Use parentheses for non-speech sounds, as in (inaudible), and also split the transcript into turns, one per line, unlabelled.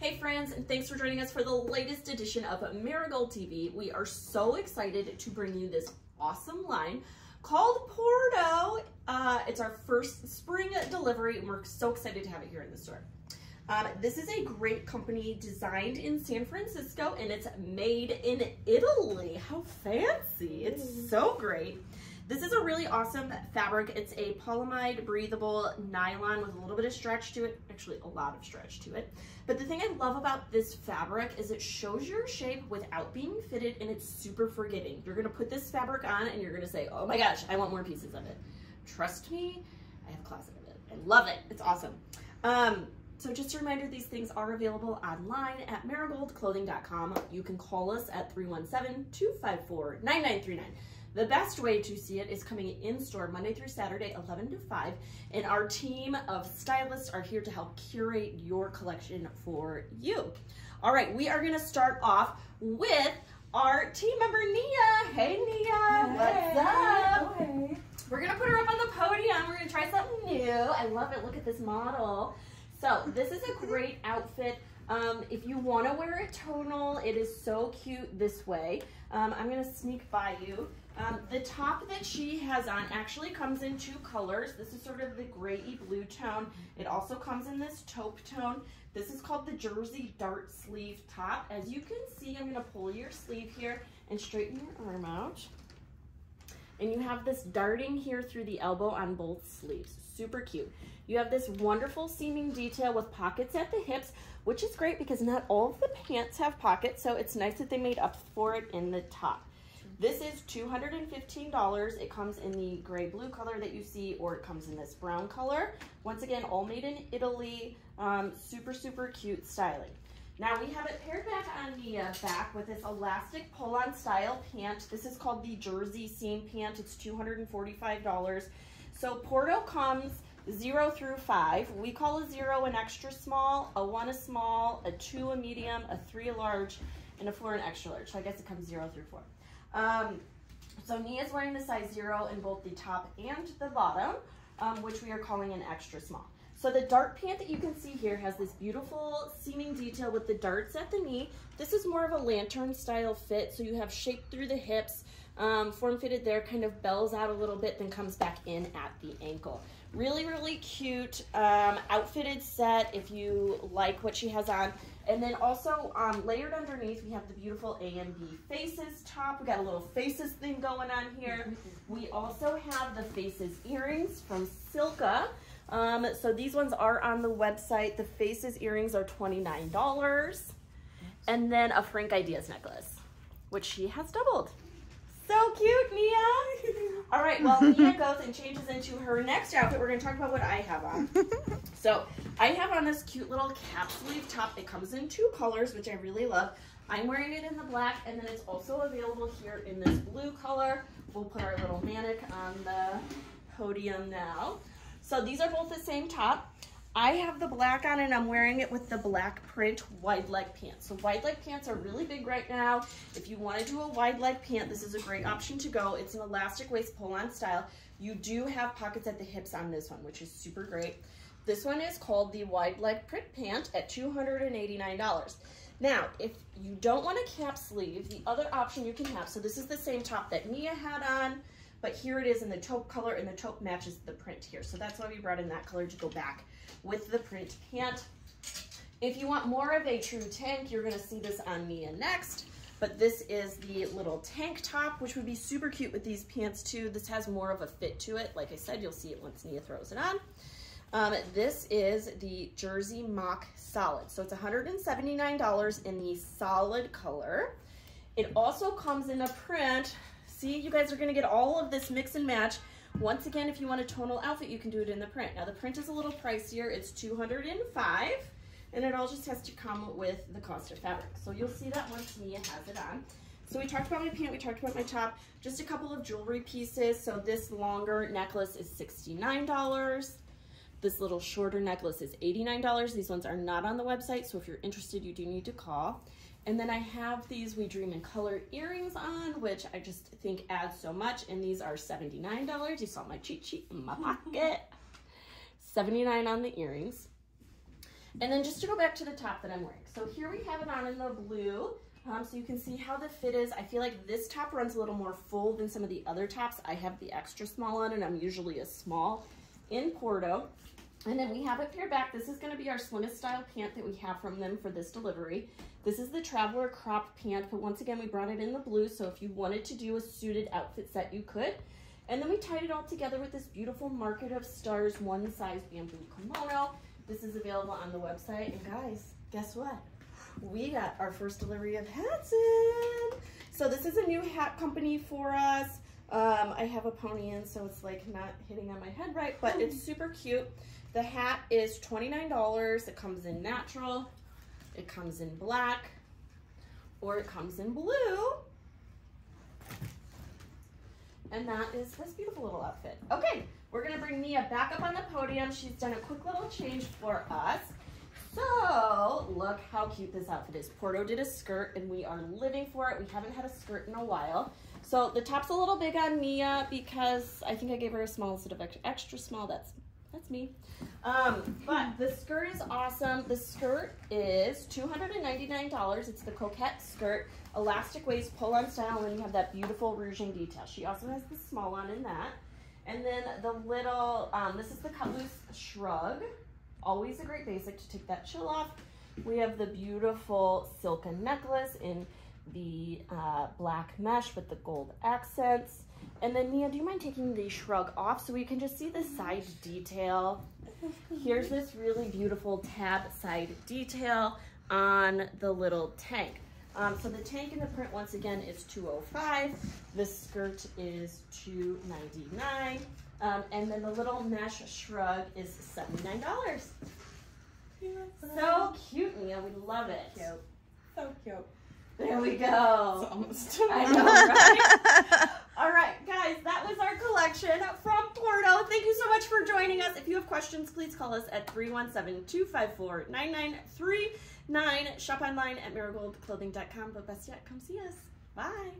Hey friends, and thanks for joining us for the latest edition of Marigold TV. We are so excited to bring you this awesome line called Porto. Uh, it's our first spring delivery, and we're so excited to have it here in the store. Um, this is a great company designed in San Francisco, and it's made in Italy. How fancy! It's so great. This is a really awesome fabric. It's a polyamide breathable nylon with a little bit of stretch to it, actually a lot of stretch to it. But the thing I love about this fabric is it shows your shape without being fitted and it's super forgiving. You're gonna put this fabric on and you're gonna say, oh my gosh, I want more pieces of it. Trust me, I have a closet of it. I love it, it's awesome. Um, so just a reminder, these things are available online at marigoldclothing.com. You can call us at 317-254-9939. The best way to see it is coming in store Monday through Saturday, 11 to 5, and our team of stylists are here to help curate your collection for you. All right, we are gonna start off with our team member Nia. Hey Nia,
hey.
what's up?
Hey.
We're gonna put her up on the podium. We're gonna try something new. I love it. Look at this model. So this is a great outfit. Um, if you want to wear it tonal, it is so cute this way. Um, I'm going to sneak by you. Um, the top that she has on actually comes in two colors. This is sort of the gray blue tone. It also comes in this taupe tone. This is called the Jersey Dart Sleeve Top. As you can see, I'm going to pull your sleeve here and straighten your arm out. And you have this darting here through the elbow on both sleeves. Super cute. You have this wonderful seaming detail with pockets at the hips, which is great because not all of the pants have pockets, so it's nice that they made up for it in the top. This is $215. It comes in the gray blue color that you see, or it comes in this brown color. Once again, all made in Italy. Um, super, super cute styling. Now we have it paired back on the uh, back with this elastic pull-on style pant. This is called the Jersey Seam Pant. It's $245. So Porto comes zero through five. We call a zero an extra small, a one a small, a two a medium, a three a large, and a four an extra large. So I guess it comes zero through four. Um, so is wearing the size zero in both the top and the bottom, um, which we are calling an extra small. So the dart pant that you can see here has this beautiful seaming detail with the darts at the knee. This is more of a lantern style fit, so you have shape through the hips, um, form fitted there, kind of bells out a little bit, then comes back in at the ankle. Really, really cute um, outfitted set if you like what she has on. And then also um, layered underneath, we have the beautiful A and B faces top. We got a little faces thing going on here. (laughs) We also have the faces earrings from Silka. Um, so these ones are on the website. The faces earrings are $29. And then a Frank Ideas necklace, which she has doubled. So cute, Nia. (laughs) All right, well, (laughs) Nia goes and changes into her next outfit. We're going to talk about what I have on. (laughs) so I have on this cute little cap sleeve top. It comes in two colors, which I really love. I'm wearing it in the black, and then it's also available here in this blue color. We'll put our little manic on the podium now. So these are both the same top. I have the black on and I'm wearing it with the black print wide leg pants. So wide leg pants are really big right now. If you want to do a wide leg pant, this is a great option to go. It's an elastic waist pull-on style. You do have pockets at the hips on this one, which is super great. This one is called the wide leg print pant at $289. Now, if you don't want a cap sleeve, the other option you can have, so this is the same top that Nia had on, but here it is in the taupe color and the taupe matches the print here. So that's why we brought in that color to go back with the print pant. If you want more of a true tank, you're gonna see this on Nia next, but this is the little tank top, which would be super cute with these pants too. This has more of a fit to it. Like I said, you'll see it once Nia throws it on. Um, this is the Jersey Mock Solid. So it's $179 in the solid color. It also comes in a print. See, you guys are gonna get all of this mix and match. Once again, if you want a tonal outfit, you can do it in the print. Now the print is a little pricier. It's 205 and it all just has to come with the cost of fabric. So you'll see that once Nia has it on. So we talked about my pant, we talked about my top, just a couple of jewelry pieces. So this longer necklace is $69. This little shorter necklace is $89. These ones are not on the website, so if you're interested, you do need to call. And then I have these We Dream in Color earrings on, which I just think adds so much. And these are $79. You saw my cheat sheet in my (laughs) pocket. 79 on the earrings. And then just to go back to the top that I'm wearing. So here we have it on in the blue. Um, so you can see how the fit is. I feel like this top runs a little more full than some of the other tops. I have the extra small on and I'm usually a small in Porto. And then we have it paired back. This is gonna be our slimmest style pant that we have from them for this delivery. This is the Traveler crop pant, but once again, we brought it in the blue. So if you wanted to do a suited outfit set, you could. And then we tied it all together with this beautiful Market of Stars one size bamboo kimono. This is available on the website. And guys, guess what? We got our first delivery of hats in. So this is a new hat company for us. Um, I have a pony in, so it's like not hitting on my head right, but it's super cute. The hat is $29. It comes in natural, it comes in black, or it comes in blue. And that is this beautiful little outfit. Okay, we're gonna bring Nia back up on the podium. She's done a quick little change for us. So, look how cute this outfit is. Porto did a skirt and we are living for it. We haven't had a skirt in a while. So the top's a little big on Nia because I think I gave her a small instead of extra small. That's me. Um, but the skirt is awesome. The skirt is $299. It's the coquette skirt, elastic waist, pull-on style, and then you have that beautiful ruching detail. She also has the small one in that. And then the little, um, this is the cut loose shrug. Always a great basic to take that chill off. We have the beautiful silken necklace in the uh, black mesh with the gold accents. And then Nia, do you mind taking the shrug off so we can just see the side detail? Here's this really beautiful tab side detail on the little tank. Um, so the tank in the print, once again, is 205. The skirt is 299 um, And then the little mesh shrug is $79. So cute, Nia. We love it.
Cute. So cute.
There we go. It's Almost. I know, right? (laughs) All right, guys, that was our collection from Porto. Thank you so much for joining us. If you have questions, please call us at 317-254-9939. Shop online at marigoldclothing.com. But best yet, come see us. Bye.